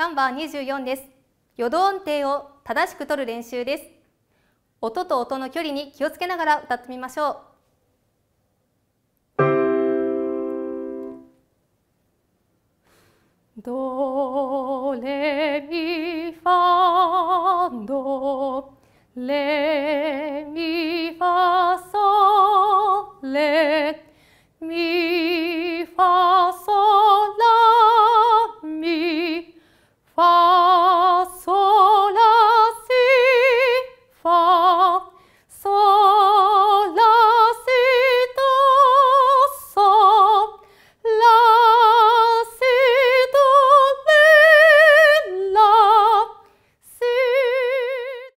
ナン3番24です。余度音程を正しく取る練習です。音と音の距離に気をつけながら歌ってみましょう。ドレミファドレミファソレミ Bye.